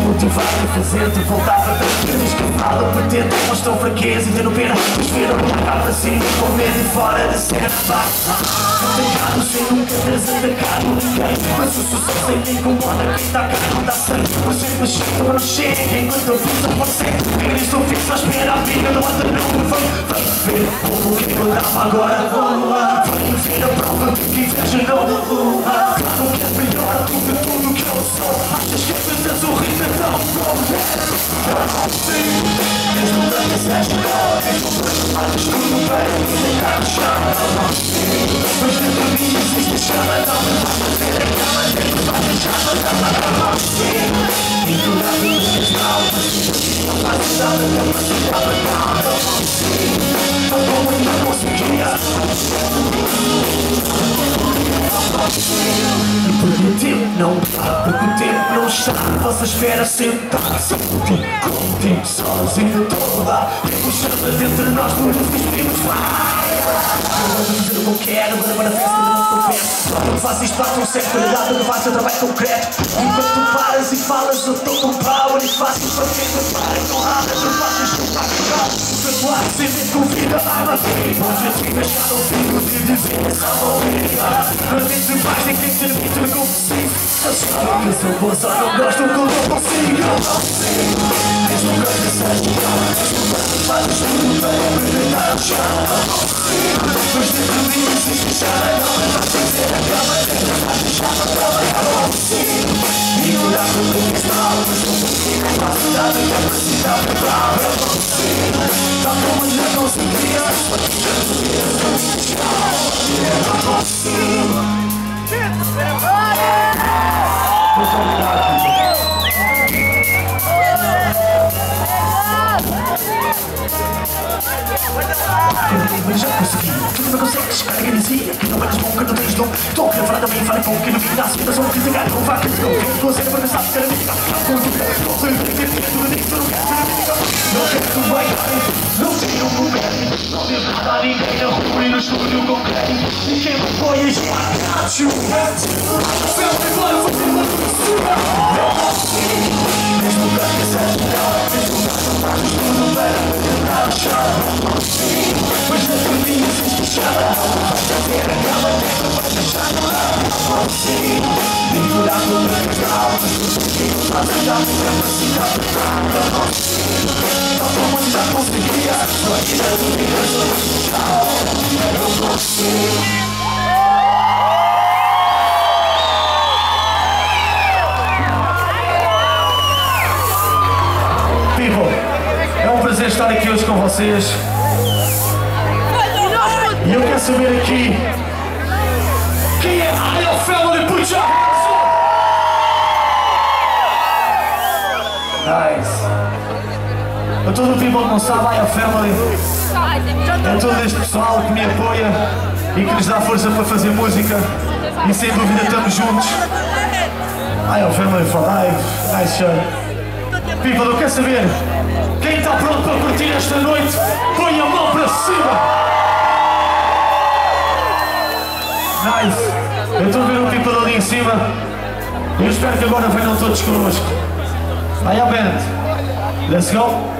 Desmotivar e fazer-te voltar para trás Queres que fala, pretende, mostram fraqueza e não pena Mas viram olhar para cima com medo e fora de cena Tentado sem nunca teres atacado ninguém Mas o sucesso em mim incomoda quem está cá não dá sangue Mas sempre chega, não chega Enquanto eu fiz a você Eu estou fixo à espera, a vida não anda não Vem, vem ver. O que eu dava agora voa Vem ver a prova que inveja não voa Claro que é melhor do que tudo que eu sou Achas que bom? Sim, mesmo que que E Mas faz porque o tempo não dá, porque o tempo não está Vossa espera sentar-se Contigo sozinho toda Temos chamas entre nós por nos despedimos Vai dizer o que eu quero, agora para a festa não estou perto Não faço isto para um certo cuidado, não faço trabalho concreto Enquanto paras e falas, eu estou com power E faço para quem não para e não rala Tatuado sem me convida a uma Hoje eu tive achado o fim de dizer essa morrida Mas entre paz tem que ter muito como preciso Eu sabem que eu sou boa, só não gosto quando eu consigo Eu não consigo Mesmo que eu seja Mesmo quando fazes tudo bem Aproveitar o chão Eu não consigo Mas dentro de mim existe chama Não me faz fazer a cama Dentro faz deixar a cama Eu não consigo Ignorar tudo que é mal Mas não consigo Capacidade e capacidade é brava Eu não Mas já consegui, tu não consegues, cara que dizia Que não eres bom, que não tens dom Estou a querer falar também, fala com que não assim Mas vou criticar, com facas, com que Estou a ser pensar, cara amiga Com dúvida, não sei o que é que tu diz, tu não queres amiga Não não sei o governo Não devo nada a ninguém na rua e no estúdio com quem E quem me a agora vou ter uma costura Não mesmo que não bem, tentar Não consigo, mas Vais fazer a vais deixar Não consigo, ignorar Não minha capacidade Não tal como já conseguia Sua vida do dia, sua vida Não consigo é um prazer estar aqui hoje com vocês. E eu quero saber aqui quem é a Royal Family Put A todo o não sabe, a Family é todo este pessoal que me apoia e que nos dá força para fazer música. E sem dúvida estamos juntos. Royal Family for life. Nice show. People, eu quero saber quem está pronto para curtir esta noite. Põe a mão para cima. Nice. Eu estou a ver um people ali em cima. E eu espero que agora venham todos connosco. Vai ao band. Let's. Go.